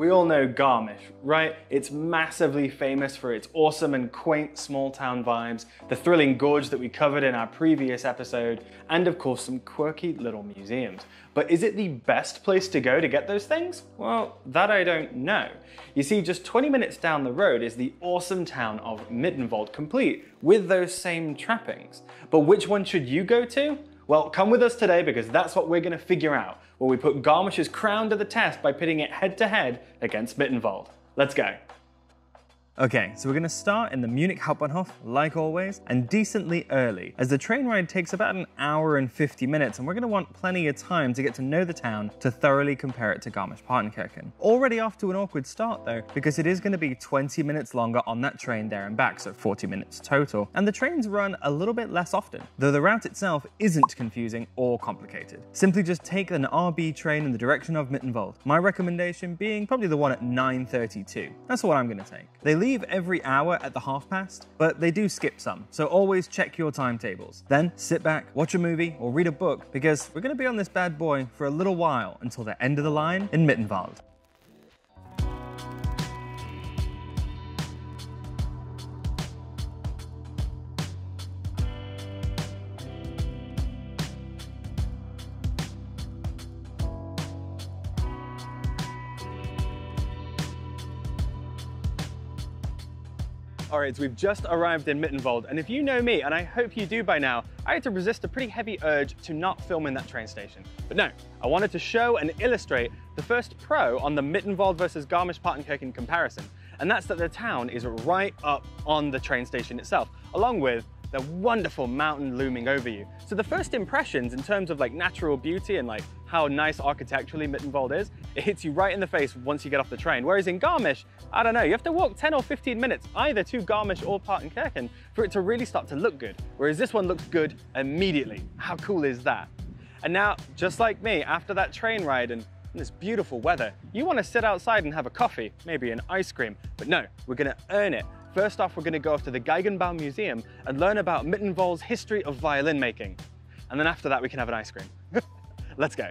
We all know Garmisch, right? It's massively famous for its awesome and quaint small town vibes, the thrilling gorge that we covered in our previous episode, and of course some quirky little museums. But is it the best place to go to get those things? Well, that I don't know. You see, just 20 minutes down the road is the awesome town of Mittenwald, complete with those same trappings. But which one should you go to? Well, come with us today because that's what we're going to figure out when we put Garmisch's crown to the test by pitting it head to head against Mittenwald. Let's go. Okay, so we're going to start in the Munich Hauptbahnhof, like always, and decently early, as the train ride takes about an hour and 50 minutes, and we're going to want plenty of time to get to know the town to thoroughly compare it to Garmisch-Partenkirchen. Already off to an awkward start though, because it is going to be 20 minutes longer on that train there and back, so 40 minutes total, and the trains run a little bit less often, though the route itself isn't confusing or complicated. Simply just take an RB train in the direction of Mittenwald. My recommendation being probably the one at 9.32. That's what I'm going to take. They leave leave every hour at the half past, but they do skip some, so always check your timetables. Then sit back, watch a movie, or read a book, because we're going to be on this bad boy for a little while until the end of the line in Mittenwald. All right, so we've just arrived in Mittenwald, and if you know me, and I hope you do by now, I had to resist a pretty heavy urge to not film in that train station. But no, I wanted to show and illustrate the first pro on the Mittenwald versus Garmisch-Partenkirchen comparison, and that's that the town is right up on the train station itself, along with the wonderful mountain looming over you. So the first impressions in terms of like natural beauty and like how nice architecturally Mittenwald is, it hits you right in the face once you get off the train. Whereas in Garmisch, I don't know, you have to walk 10 or 15 minutes either to Garmisch or Partenkirchen for it to really start to look good. Whereas this one looks good immediately. How cool is that? And now, just like me, after that train ride and this beautiful weather, you want to sit outside and have a coffee, maybe an ice cream. But no, we're going to earn it First off, we're going to go off to the Geigenbau Museum and learn about Mittenwald's history of violin making. And then after that, we can have an ice cream. Let's go.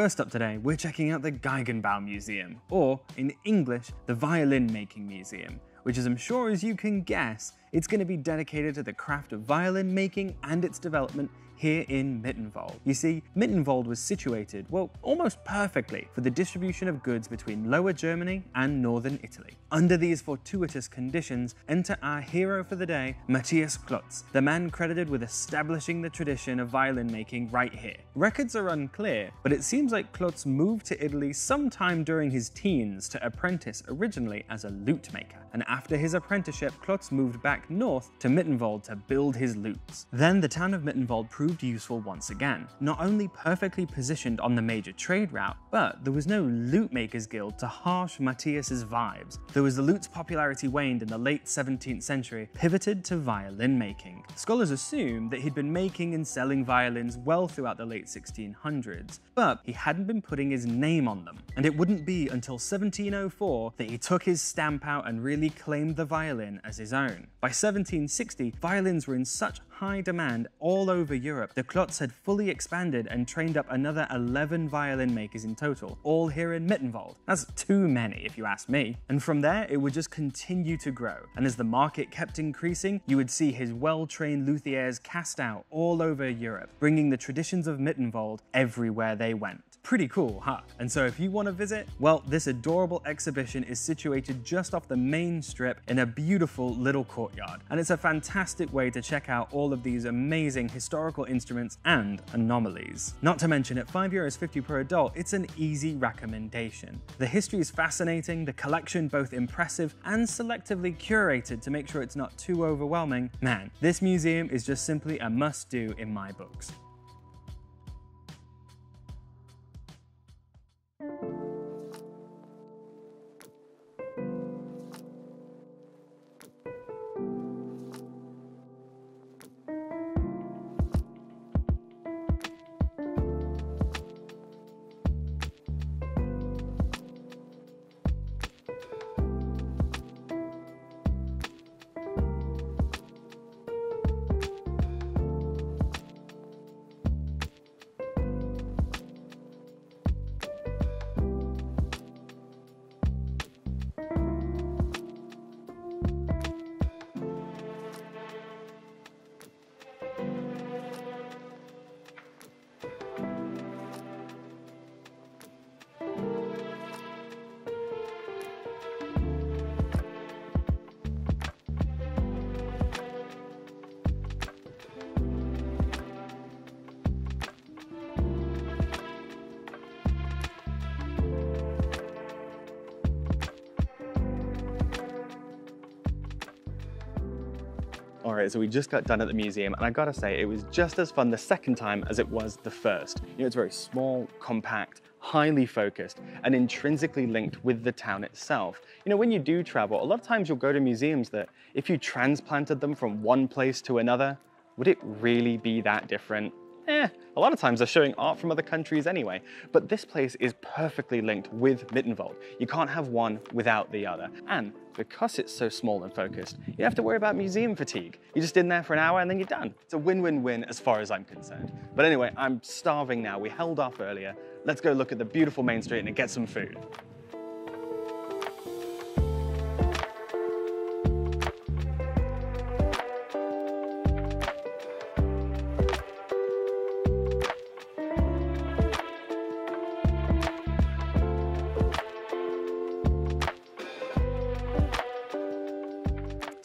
First up today, we're checking out the Geigenbau Museum, or in English, the Violin Making Museum, which as I'm sure as you can guess, it's going to be dedicated to the craft of violin making and its development here in Mittenwald. You see, Mittenwald was situated, well, almost perfectly for the distribution of goods between Lower Germany and Northern Italy. Under these fortuitous conditions, enter our hero for the day, Matthias Klotz, the man credited with establishing the tradition of violin making right here. Records are unclear, but it seems like Klotz moved to Italy sometime during his teens to apprentice originally as a lute maker, and after his apprenticeship, Klotz moved back north to Mittenwald to build his lutes. Then the town of Mittenwald proved useful once again. Not only perfectly positioned on the major trade route, but there was no lute makers guild to harsh Matthias's vibes. Though as the lute's popularity waned in the late 17th century, pivoted to violin making. Scholars assume that he'd been making and selling violins well throughout the late 1600s, but he hadn't been putting his name on them. And it wouldn't be until 1704 that he took his stamp out and really claimed the violin as his own. By 1760, violins were in such high demand all over Europe, the Klotz had fully expanded and trained up another 11 violin makers in total, all here in Mittenwald. That's too many if you ask me. And from there, it would just continue to grow. And as the market kept increasing, you would see his well-trained luthiers cast out all over Europe, bringing the traditions of Mittenwald everywhere they went. Pretty cool, huh? And so if you want to visit, well, this adorable exhibition is situated just off the main strip in a beautiful little courtyard. And it's a fantastic way to check out all of these amazing historical instruments and anomalies. Not to mention at 5 euros 50 per adult, it's an easy recommendation. The history is fascinating, the collection both impressive and selectively curated to make sure it's not too overwhelming. Man, this museum is just simply a must do in my books. So we just got done at the museum and I gotta say, it was just as fun the second time as it was the first. You know, it's very small, compact, highly focused and intrinsically linked with the town itself. You know, when you do travel, a lot of times you'll go to museums that if you transplanted them from one place to another, would it really be that different? Eh, a lot of times they're showing art from other countries anyway, but this place is perfectly linked with Mittenwald. You can't have one without the other. And because it's so small and focused, you don't have to worry about museum fatigue. You're just in there for an hour and then you're done. It's a win-win-win as far as I'm concerned. But anyway, I'm starving now. We held off earlier. Let's go look at the beautiful main street and get some food.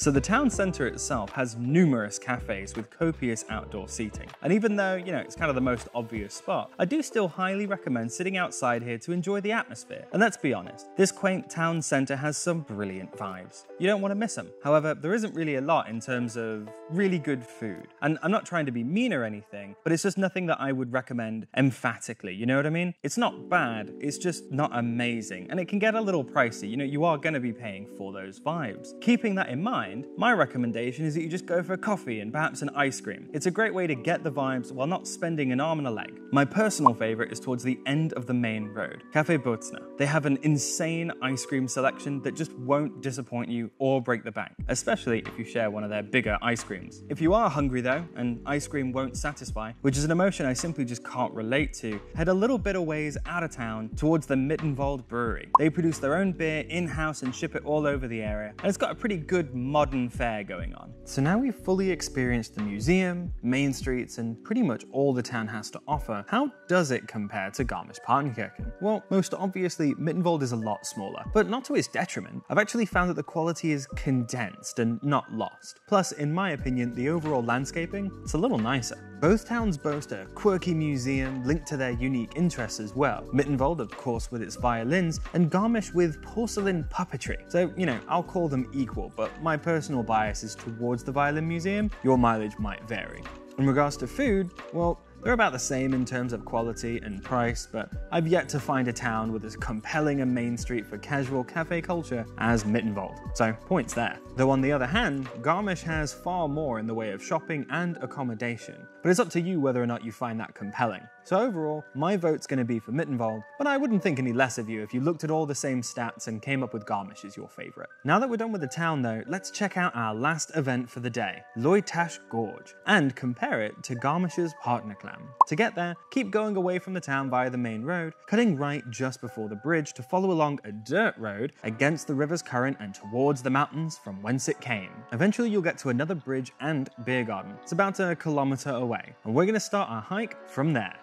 So the town centre itself has numerous cafes with copious outdoor seating. And even though, you know, it's kind of the most obvious spot, I do still highly recommend sitting outside here to enjoy the atmosphere. And let's be honest, this quaint town centre has some brilliant vibes. You don't want to miss them. However, there isn't really a lot in terms of really good food. And I'm not trying to be mean or anything, but it's just nothing that I would recommend emphatically, you know what I mean? It's not bad, it's just not amazing. And it can get a little pricey, you know, you are going to be paying for those vibes. Keeping that in mind, mind, my recommendation is that you just go for a coffee and perhaps an ice cream. It's a great way to get the vibes while not spending an arm and a leg. My personal favorite is towards the end of the main road, Cafe Bozner. They have an insane ice cream selection that just won't disappoint you or break the bank, especially if you share one of their bigger ice creams. If you are hungry though, and ice cream won't satisfy, which is an emotion I simply just can't relate to, head a little bit of ways out of town towards the Mittenwald Brewery. They produce their own beer in-house and ship it all over the area, and it's got a pretty good modern fair going on. So now we've fully experienced the museum, main streets, and pretty much all the town has to offer, how does it compare to Garmisch-Partenkirchen? Well, most obviously, Mittenwald is a lot smaller, but not to its detriment. I've actually found that the quality is condensed and not lost. Plus, in my opinion, the overall landscaping, it's a little nicer. Both towns boast a quirky museum linked to their unique interests as well. Mittenwald, of course, with its violins, and Garmisch with porcelain puppetry. So, you know, I'll call them equal, but my personal bias is towards the violin museum. Your mileage might vary. In regards to food, well, they're about the same in terms of quality and price, but I've yet to find a town with as compelling a main street for casual cafe culture as Mittenwald. So, points there. Though on the other hand, Garmisch has far more in the way of shopping and accommodation, but it's up to you whether or not you find that compelling. So overall, my vote's going to be for Mittenwald, but I wouldn't think any less of you if you looked at all the same stats and came up with Garmisch as your favourite. Now that we're done with the town though, let's check out our last event for the day, Leutasch Gorge, and compare it to Garmisch's Partnachklamm. To get there, keep going away from the town via the main road, cutting right just before the bridge to follow along a dirt road against the river's current and towards the mountains from whence it came. Eventually you'll get to another bridge and beer garden. It's about a kilometre away, and we're going to start our hike from there.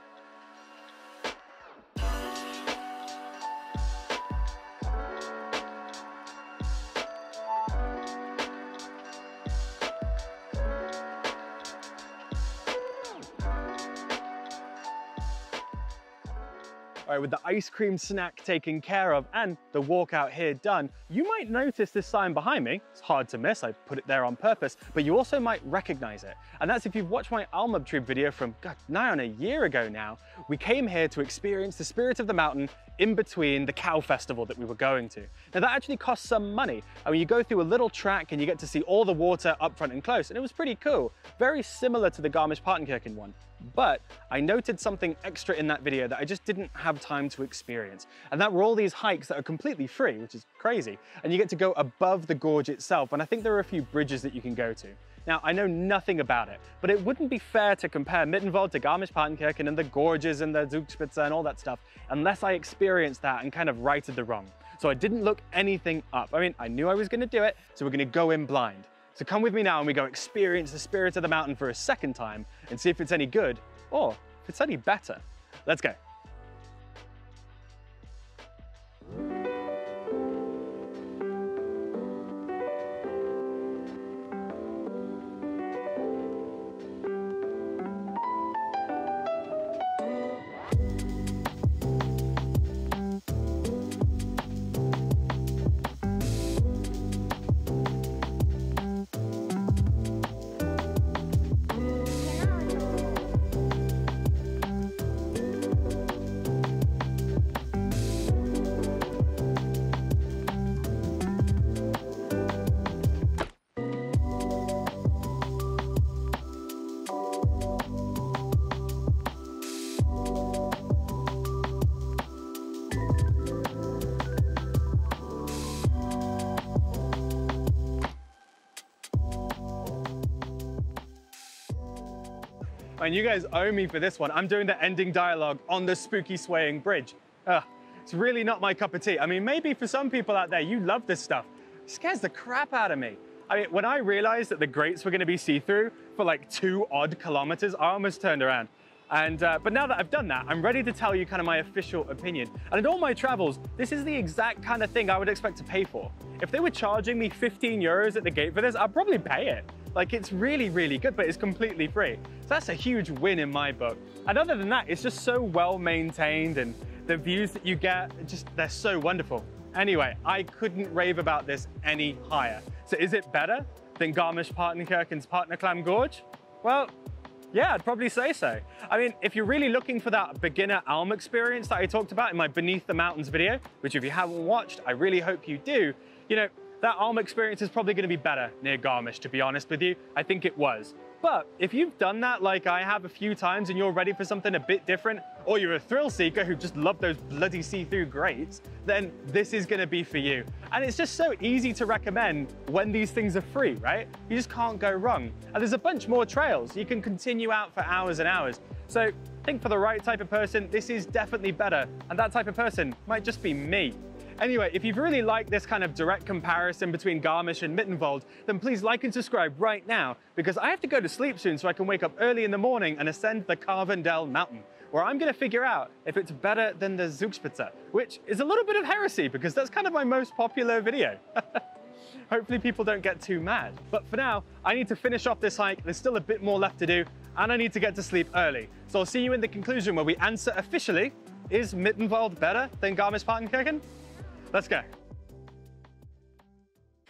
With the ice cream snack taken care of and the walk out here done, you might notice this sign behind me. It's hard to miss, I put it there on purpose, but you also might recognize it. And that's if you've watched my Almabtrieb video from God, nigh on a year ago now, we came here to experience the spirit of the mountain in between the cow festival that we were going to. Now that actually costs some money. I mean, you go through a little track and you get to see all the water up front and close, and it was pretty cool. Very similar to the Garmisch-Partenkirchen one. But I noted something extra in that video that I just didn't have time to experience. And that were all these hikes that are completely free, which is crazy. And you get to go above the gorge itself. And I think there are a few bridges that you can go to. Now, I know nothing about it, but it wouldn't be fair to compare Mittenwald to Garmisch-Partenkirchen and the gorges and the Zugspitze and all that stuff unless I experienced that and kind of righted the wrong. So I didn't look anything up. I mean, I knew I was gonna do it, so we're gonna go in blind. So come with me now and we go experience the spirit of the mountain for a second time and see if it's any good or if it's any better. Let's go. And you guys owe me for this one. I'm doing the ending dialogue on the spooky swaying bridge. Ugh, it's really not my cup of tea. I mean, maybe for some people out there, you love this stuff. It scares the crap out of me. I mean, when I realized that the grates were gonna be see-through for like two odd kilometers, I almost turned around. And, uh, but now that I've done that, I'm ready to tell you kind of my official opinion. And in all my travels, this is the exact kind of thing I would expect to pay for. If they were charging me 15 euros at the gate for this, I'd probably pay it. Like it's really, really good, but it's completely free. So that's a huge win in my book. And other than that, it's just so well maintained and the views that you get, just they're so wonderful. Anyway, I couldn't rave about this any higher. So is it better than Garmisch-Partenkirchen's Partnachklamm Gorge? Well, yeah, I'd probably say so. I mean, if you're really looking for that beginner Alm experience that I talked about in my Beneath the Mountains video, which if you haven't watched, I really hope you do, you know, that Alm experience is probably gonna be better near Garmisch, to be honest with you. I think it was. But if you've done that like I have a few times and you're ready for something a bit different, or you're a thrill seeker who just love those bloody see-through grates, then this is gonna be for you. And it's just so easy to recommend when these things are free, right? You just can't go wrong. And there's a bunch more trails. You can continue out for hours and hours. So I think for the right type of person, this is definitely better. And that type of person might just be me. Anyway, if you've really liked this kind of direct comparison between Garmisch and Mittenwald, then please like and subscribe right now because I have to go to sleep soon so I can wake up early in the morning and ascend the Karwendel mountain, where I'm gonna figure out if it's better than the Zugspitze, which is a little bit of heresy because that's kind of my most popular video. Hopefully people don't get too mad. But for now, I need to finish off this hike. There's still a bit more left to do and I need to get to sleep early. So I'll see you in the conclusion where we answer officially, is Mittenwald better than Garmisch-Partenkirchen? Let's go.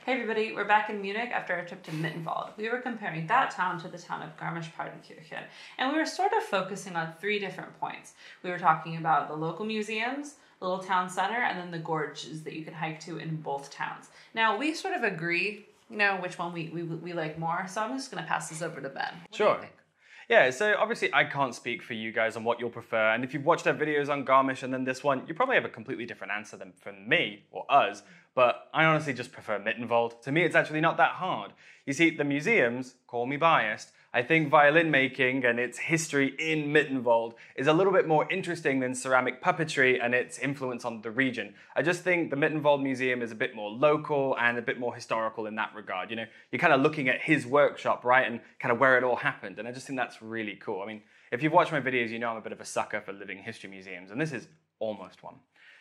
Hey everybody, we're back in Munich after our trip to Mittenwald. We were comparing that town to the town of Garmisch-Partenkirchen, and we were sort of focusing on three different points. We were talking about the local museums, the little town center, and then the gorges that you can hike to in both towns. Now, we sort of agree, you know, which one we, we, we like more, so I'm just gonna pass this over to Ben. What sure. Yeah, so obviously I can't speak for you guys on what you'll prefer, and if you've watched our videos on Garmisch and then this one, you probably have a completely different answer than from me or us, but I honestly just prefer Mittenwald. To me, it's actually not that hard. You see, the museums, call me biased, I think violin making and its history in Mittenwald is a little bit more interesting than ceramic puppetry and its influence on the region. I just think the Mittenwald Museum is a bit more local and a bit more historical in that regard. You know, you're kind of looking at his workshop, right, and kind of where it all happened. And I just think that's really cool. I mean, if you've watched my videos, you know I'm a bit of a sucker for living history museums, and this is almost one.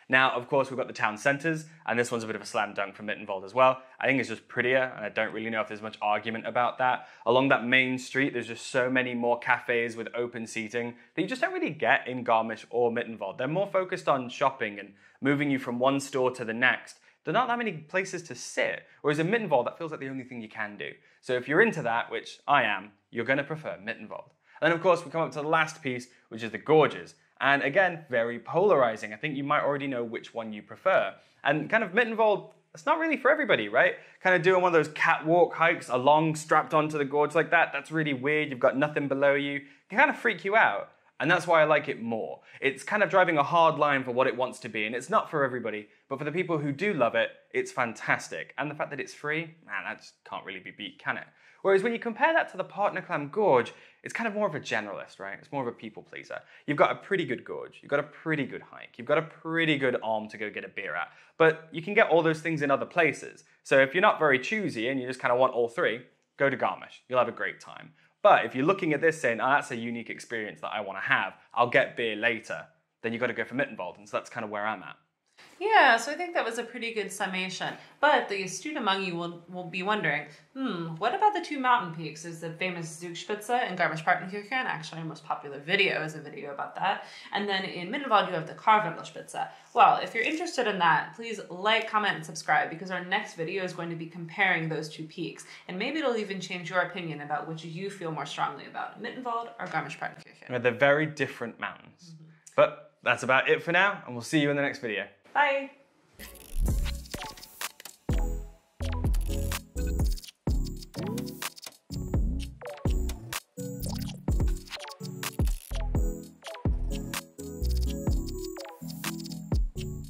Now, of course, we've got the town centres, and this one's a bit of a slam dunk for Mittenwald as well. I think it's just prettier, and I don't really know if there's much argument about that. Along that main street, there's just so many more cafes with open seating that you just don't really get in Garmisch or Mittenwald. They're more focused on shopping and moving you from one store to the next. There are not that many places to sit, whereas in Mittenwald, that feels like the only thing you can do. So if you're into that, which I am, you're going to prefer Mittenwald. And then, of course, we come up to the last piece, which is the gorges. And again, very polarizing. I think you might already know which one you prefer. And kind of Mittenwald, it's not really for everybody, right? Kind of doing one of those catwalk hikes along, strapped onto the gorge like that, that's really weird. You've got nothing below you. It can kind of freak you out. And that's why I like it more. It's kind of driving a hard line for what it wants to be, and it's not for everybody, but for the people who do love it, it's fantastic. And the fact that it's free, man, that just can't really be beat, can it? Whereas when you compare that to the Partnachklamm Gorge, it's kind of more of a generalist, right? It's more of a people pleaser. You've got a pretty good gorge, you've got a pretty good hike, you've got a pretty good Alm to go get a beer at, but you can get all those things in other places. So if you're not very choosy and you just kind of want all three, go to Garmisch. You'll have a great time. But if you're looking at this saying, oh, that's a unique experience that I want to have, I'll get beer later, then you've got to go for Mittenwald. And so that's kind of where I'm at. Yeah, so I think that was a pretty good summation. But the astute among you will, will be wondering, hmm, what about the two mountain peaks? There's the famous Zugspitze in Garmisch-Partenkirchen. Actually, our most popular video is a video about that. And then in Mittenwald, you have the Karwendelspitze. Well, if you're interested in that, please like, comment, and subscribe because our next video is going to be comparing those two peaks. And maybe it'll even change your opinion about which you feel more strongly about, Mittenwald or Garmisch-Partenkirchen. They're very different mountains. Mm -hmm. But that's about it for now, and we'll see you in the next video. Bye.